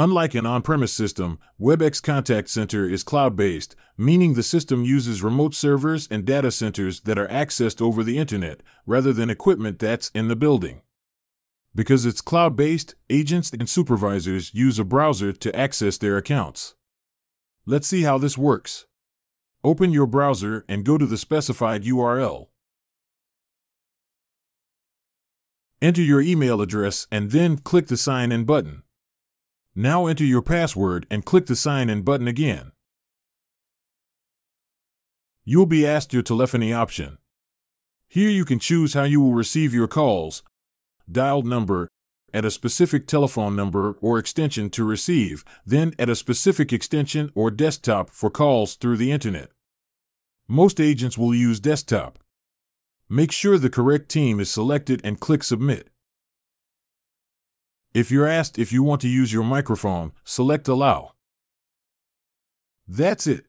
Unlike an on premise system, WebEx Contact Center is cloud based, meaning the system uses remote servers and data centers that are accessed over the internet, rather than equipment that's in the building. Because it's cloud based, agents and supervisors use a browser to access their accounts. Let's see how this works. Open your browser and go to the specified URL. Enter your email address and then click the Sign In button. Now enter your password and click the Sign In button again. You'll be asked your telephony option. Here you can choose how you will receive your calls, dialed number, at a specific telephone number or extension to receive, then at a specific extension or desktop for calls through the Internet. Most agents will use desktop. Make sure the correct team is selected and click Submit. If you're asked if you want to use your microphone, select Allow. That's it.